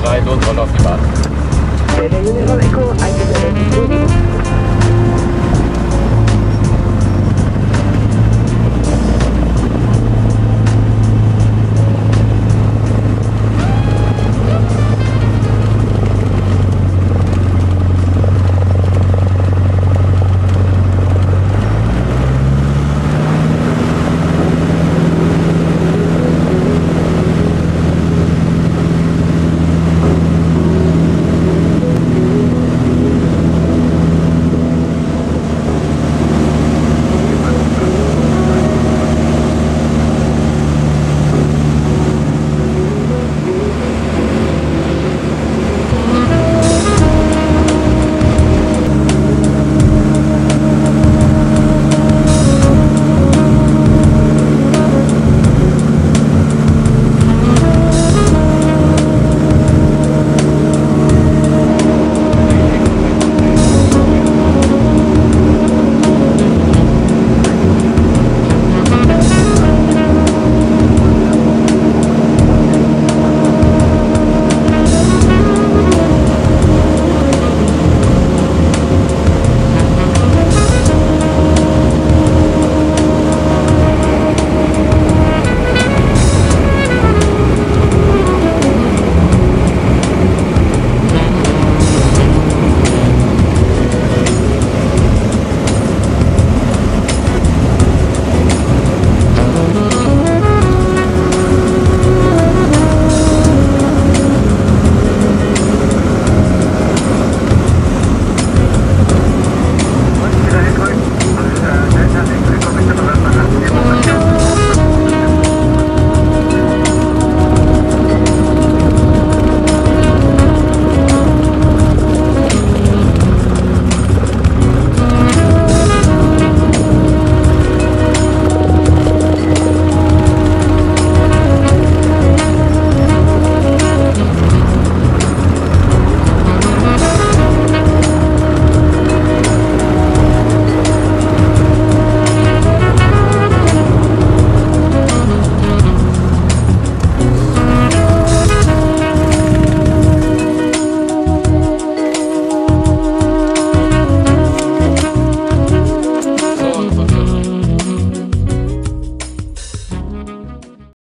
bereit und soll auf die Bahn.